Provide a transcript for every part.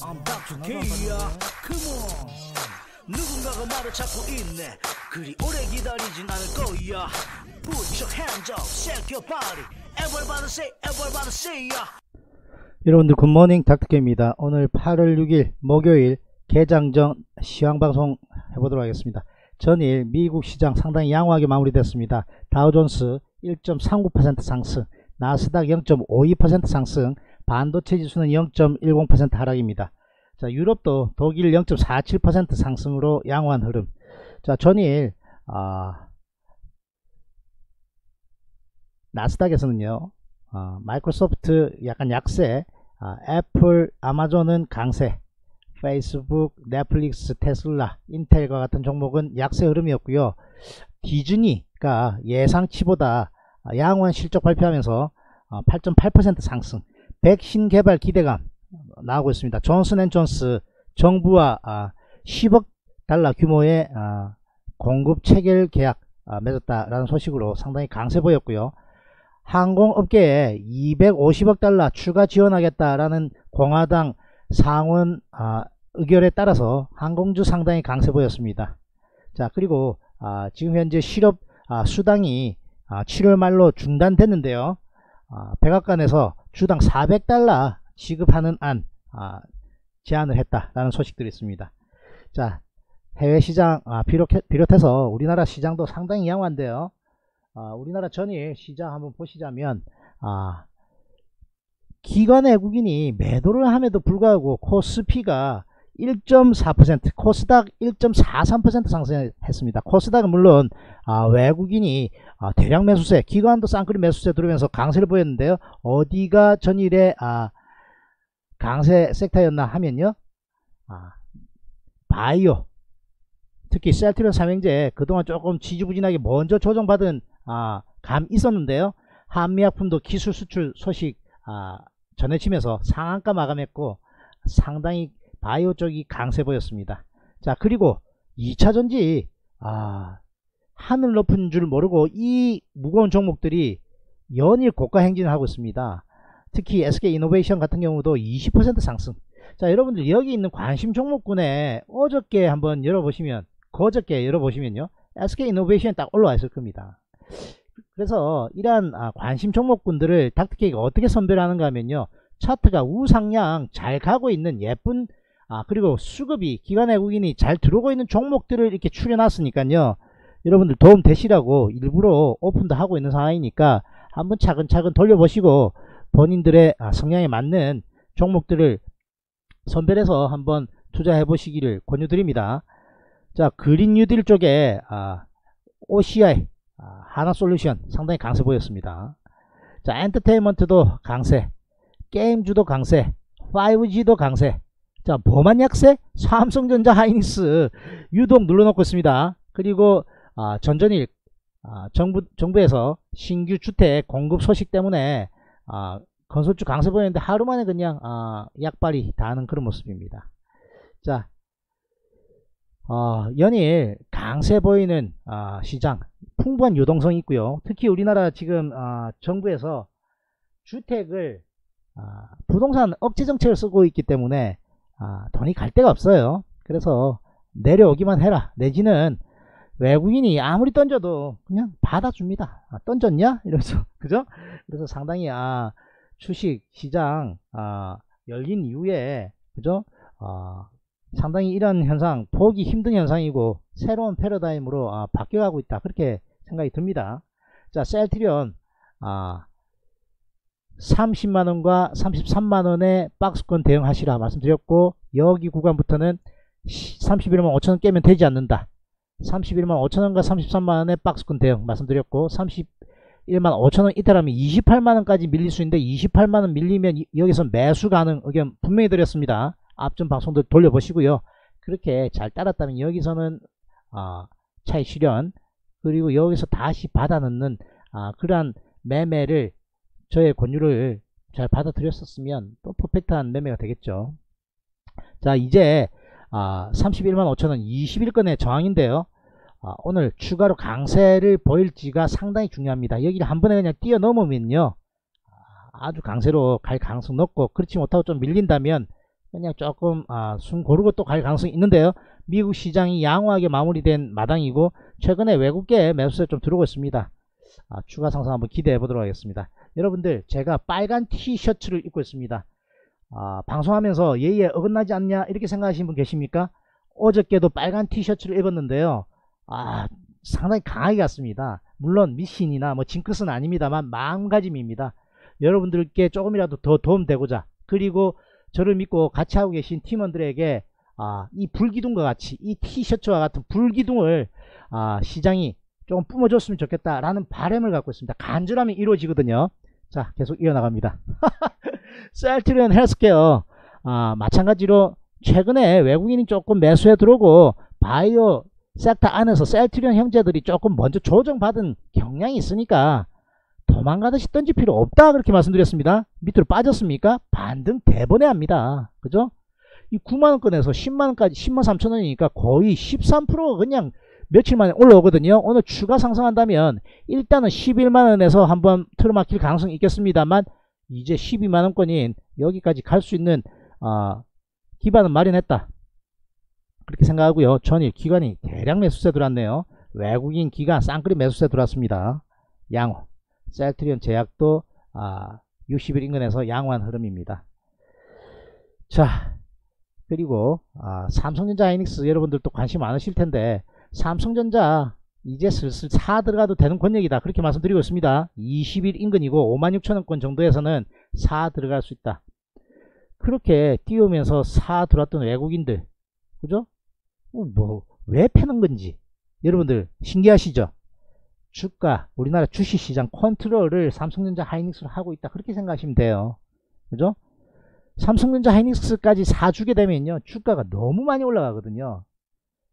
I'm Dr. K야 Come on 누군가가 말을 찾고 있네 그리 오래 기다리진 않을 거야 Put your hands up, shake your body Everybody say, everybody say ya 여러분들 굿모닝 닥터케입니다. 오늘 8월 6일 목요일 개장 전 시황방송 해보도록 하겠습니다. 전일 미국 시장 상당히 양호하게 마무리됐습니다. 다우존스 1.39% 상승, 나스닥 0.52% 상승, 반도체 지수는 0.10% 하락입니다. 자, 유럽도 독일 0.47% 상승으로 양호한 흐름. 자, 전일 아, 나스닥에서는요. 아, 마이크로소프트 약간 약세, 아, 애플, 아마존은 강세, 페이스북, 넷플릭스, 테슬라, 인텔과 같은 종목은 약세 흐름이었고요. 디즈니가 예상치보다 양호한 실적 발표하면서 8.8% 상승, 백신 개발 기대감 나오고 있습니다. 존슨앤존스 정부와 10억 달러 규모의 공급 체결 계약 맺었다라는 소식으로 상당히 강세 보였고요. 항공업계에 250억 달러 추가 지원하겠다라는 공화당 상원 아, 의결에 따라서 항공주 상당히 강세 보였습니다. 자 그리고 아, 지금 현재 실업 아, 수당이 7월 말로 중단됐는데요. 백악관에서 주당 400달러 지급하는 안 제안을 했다라는 소식들이 있습니다. 자 해외 시장 비롯 해서 우리나라 시장도 상당히 양호한데요. 아, 우리나라 전일 시장 한번 보시자면 아, 기관 외국인이 매도를 함에도 불구하고 코스피가 1.4% 코스닥 1.43% 상승했습니다. 코스닥은 물론 아, 외국인이 아, 대량 매수세 기관도 쌍끌이 매수세 들어오면서 강세를 보였는데요. 어디가 전일에 아, 강세 섹터였나 하면요. 아, 바이오 특히 셀트리온 삼형제 그동안 조금 지지부진하게 먼저 조정받은 아, 감 있었는데요. 한미약품도 기술 수출 소식 아, 전해지면서 상한가 마감했고 상당히 바이오 쪽이 강세 보였습니다. 자 그리고 2차전지 아, 하늘 높은 줄 모르고 이 무거운 종목들이 연일 고가 행진을 하고 있습니다. 특히 SK 이노베이션 같은 경우도 20% 상승. 자 여러분들 여기 있는 관심 종목군에 어저께 한번 열어보시면 그저께 열어보시면요 SK 이노베이션 딱 올라와 있을 겁니다. 그래서 이러한 아, 관심 종목군들을 닥터케이가 어떻게 선별하는가 하면요. 차트가 우상향 잘 가고 있는 예쁜 아 그리고 수급이 기관 외국인이 잘 들어오고 있는 종목들을 이렇게 추려놨으니까요. 여러분들 도움 되시라고 일부러 오픈도 하고 있는 상황이니까 한번 차근차근 돌려보시고 본인들의 아, 성향에 맞는 종목들을 선별해서 한번 투자해 보시기를 권유드립니다. 자 그린 뉴딜 쪽에 아, OCI 아, 하나솔루션 상당히 강세 보였습니다. 자 엔터테인먼트도 강세 게임주도 강세 5G도 강세 자 뭐만 약세? 삼성전자 하이닉스 유독 눌러놓고 있습니다. 그리고 아, 전전일 아, 정부, 정부에서 신규 주택 공급 소식 때문에 아, 건설주 강세 보였는데 하루 만에 그냥 아, 약발이 다하는 그런 모습입니다. 자 어, 연일 강세 보이는 어, 시장 풍부한 유동성이 있고요. 특히 우리나라 지금 어, 정부에서 주택을 부동산 억제 정책을 쓰고 있기 때문에 돈이 갈 데가 없어요. 그래서 내려오기만 해라. 내지는 외국인이 아무리 던져도 그냥 받아줍니다. 아, 던졌냐? 이러면서 그죠? 그래서 상당히 아, 주식 시장 아, 열린 이후에 그죠? 아, 상당히 이런 현상 보기 힘든 현상이고 새로운 패러다임으로 아, 바뀌어가고 있다 그렇게 생각이 듭니다 자 셀트리온 아, 30만원과 33만원의 박스권 대응하시라 말씀드렸고 여기 구간부터는 31만 5천원 깨면 되지 않는다 31만 5천원과 33만원의 박스권 대응 말씀드렸고 31만 5천원 이탈하면 28만원까지 밀릴 수 있는데 28만원 밀리면 여기서 매수 가능 의견 분명히 드렸습니다 앞전 방송도 돌려보시고요. 그렇게 잘 따랐다면 여기서는 어, 차익 실현 그리고 여기서 다시 받아 넣는 아, 그러한 매매를 저의 권유를 잘 받아들였었으면 또 퍼펙트한 매매가 되겠죠. 자 이제 아, 31만 5천원 21건의 저항인데요. 아, 오늘 추가로 강세를 보일지가 상당히 중요합니다. 여기를 한 번에 그냥 뛰어넘으면요. 아주 강세로 갈 가능성 높고 그렇지 못하고 좀 밀린다면 그냥 조금 아, 숨 고르고 또 갈 가능성이 있는데요. 미국 시장이 양호하게 마무리된 마당이고 최근에 외국계 매수세 좀 들어오고 있습니다. 아, 추가 상승 한번 기대해 보도록 하겠습니다. 여러분들 제가 빨간 티셔츠를 입고 있습니다. 아, 방송하면서 예의에 어긋나지 않냐 이렇게 생각하시는 분 계십니까? 어저께도 빨간 티셔츠를 입었는데요. 아, 상당히 강하게 갔습니다. 물론 미신이나 뭐 징크스는 아닙니다만 마음가짐입니다. 여러분들께 조금이라도 더 도움되고자 그리고 저를 믿고 같이 하고 계신 팀원들에게 아, 이 불기둥과 같이 이 티셔츠와 같은 불기둥을 아, 시장이 조금 뿜어줬으면 좋겠다라는 바램을 갖고 있습니다. 간절하면 이루어지거든요. 자, 계속 이어나갑니다. 셀트리온 헬스케어 아, 마찬가지로 최근에 외국인이 조금 매수해 들어오고 바이오 섹터 안에서 셀트리온 형제들이 조금 먼저 조정받은 경향이 있으니까 도망가듯이 던질 필요 없다 그렇게 말씀드렸습니다. 밑으로 빠졌습니까? 반등 대번에 합니다. 그죠? 이 9만원권에서 10만원까지 10만 3천원이니까 거의 13%가 그냥 며칠 만에 올라오거든요. 오늘 추가 상승한다면 일단은 11만원에서 한번 틀어막힐 가능성이 있겠습니다만 이제 12만원권인 여기까지 갈 수 있는 어, 기반은 마련했다. 그렇게 생각하고요. 전일 기관이 대량 매수세 들어왔네요. 외국인 기관 쌍끌이 매수세 들어왔습니다. 양호. 셀트리온 제약도 아, 60일 인근에서 양호한 흐름입니다. 자 그리고 아, 삼성전자 하이닉스 여러분들도 관심 많으실 텐데 삼성전자 이제 슬슬 사 들어가도 되는 권역이다. 그렇게 말씀드리고 있습니다. 20일 인근이고 56,000원권 정도에서는 사 들어갈 수 있다. 그렇게 띄우면서 사 들어왔던 외국인들 그죠? 어, 뭐왜 패는 건지 여러분들 신기하시죠? 주가 우리나라 주식시장 컨트롤을 삼성전자 하이닉스로 하고 있다. 그렇게 생각하시면 돼요. 그죠? 삼성전자 하이닉스까지 사주게 되면요 주가가 너무 많이 올라가거든요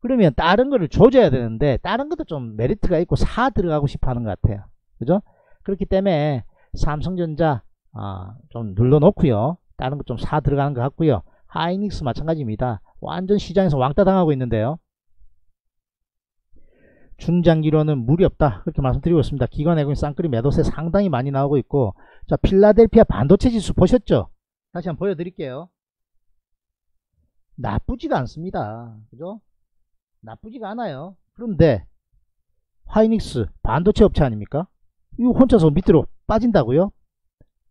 그러면 다른 거를 조져야 되는데 다른 것도 좀 메리트가 있고 사 들어가고 싶어 하는 것 같아요. 그죠? 그렇기 때문에 삼성전자 아, 좀 눌러놓고요. 다른 거좀사 들어가는 것 같고요. 하이닉스 마찬가지입니다. 완전 시장에서 왕따 당하고 있는데요. 중장기로는 무리 없다. 그렇게 말씀드리고 있습니다. 기관 외국인 쌍끌이 매도세 상당히 많이 나오고 있고 자 필라델피아 반도체 지수 보셨죠? 다시 한번 보여드릴게요. 나쁘지가 않습니다. 그죠 나쁘지가 않아요 그런데 하이닉스 반도체 업체 아닙니까 이거 혼자서 밑으로 빠진다고요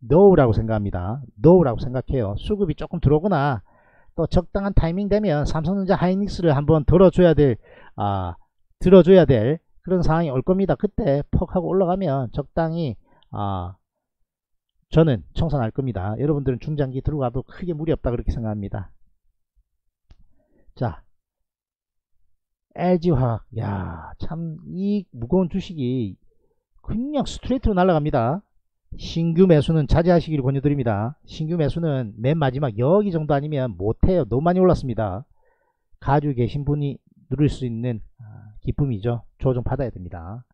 노우라고 생각합니다 노우라고 생각해요 수급이 조금 들어오거나 또 적당한 타이밍 되면 삼성전자 하이닉스를 한번 들어줘야 될 아, 들어줘야 될 그런 상황이 올 겁니다. 그때 퍽 하고 올라가면 적당히 아, 저는 청산할 겁니다. 여러분들은 중장기 들어가도 크게 무리 없다 그렇게 생각합니다. 자, LG화학 야 참 이 무거운 주식이 그냥 스트레이트로 날아갑니다. 신규 매수는 자제하시기를 권유드립니다. 신규 매수는 맨 마지막 여기 정도 아니면 못해요. 너무 많이 올랐습니다. 가지고 계신 분이 누릴 수 있는 아, 기쁨이죠. 조정 받아야 됩니다.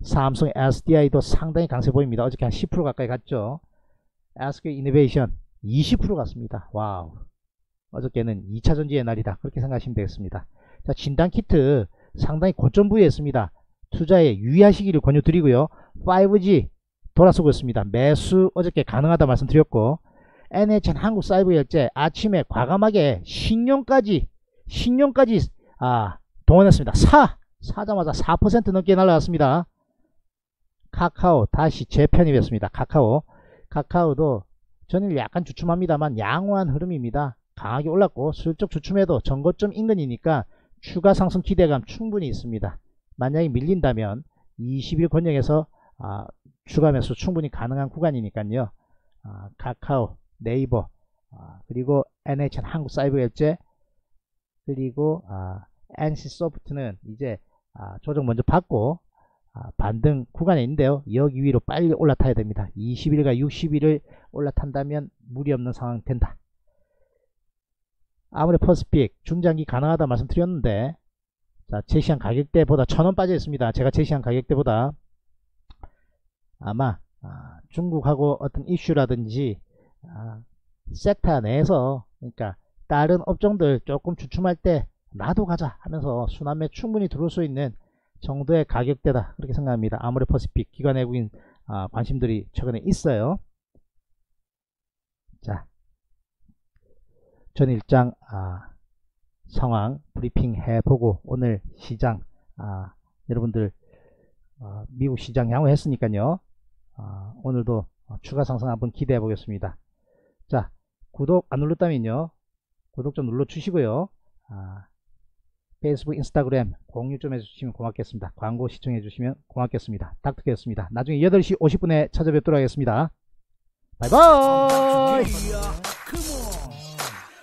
삼성 SDI도 상당히 강세 보입니다. 어저께 한 10% 가까이 갔죠. SK 이노베이션 20% 갔습니다. 와우. 어저께는 2차 전지의 날이다. 그렇게 생각하시면 되겠습니다. 자, 진단 키트 상당히 고점 부위에 있습니다. 투자에 유의하시기를 권유드리고요. 5G 돌아서고 있습니다. 매수 어저께 가능하다 말씀드렸고 NHN 한국사이버결제 아침에 과감하게 신용까지 신용까지 아, 동원했습니다. 사! 사자마자 4% 넘게 날라갔습니다. 카카오 다시 재편입했습니다. 카카오 카카오도 저는 약간 주춤합니다만 양호한 흐름입니다. 강하게 올랐고 슬쩍 주춤해도 전고점 인근이니까 추가 상승 기대감 충분히 있습니다. 만약에 밀린다면 20일 권역에서 아, 추가 매수 충분히 가능한 구간이니까요. 아, 카카오, 네이버, 아, 그리고 NHN 한국사이버결제, 그리고 아, NC소프트는 이제 아, 조정 먼저 받고 아, 반등 구간에 있는데요. 여기 위로 빨리 올라타야 됩니다. 20일과 60일을 올라탄다면 무리 없는 상황 된다. 아무리 퍼스픽 중장기 가능하다 말씀드렸는데 자, 제시한 가격대보다 천원 빠져 있습니다. 제가 제시한 가격대보다 아마 아, 중국하고 어떤 이슈라든지 아, 섹터 내에서 그러니까 다른 업종들 조금 주춤할 때 나도 가자 하면서 순환매 충분히 들어올 수 있는 정도의 가격대다 그렇게 생각합니다. 아무리 퍼시픽 기관 외국인 아, 관심들이 최근에 있어요. 자 전 일장 아, 상황 브리핑 해보고 오늘 시장 아, 여러분들 어, 미국 시장 양호했으니까요. 아, 오늘도 추가 상승 한번 기대해 보겠습니다. 자 구독 안 눌렀다면요. 구독 좀 눌러 주시고요. 아, 페이스북, 인스타그램 공유 좀 해주시면 고맙겠습니다. 광고 시청해 주시면 고맙겠습니다. 닥터케였습니다. 나중에 8시 50분에 찾아뵙도록 하겠습니다. 바이바이!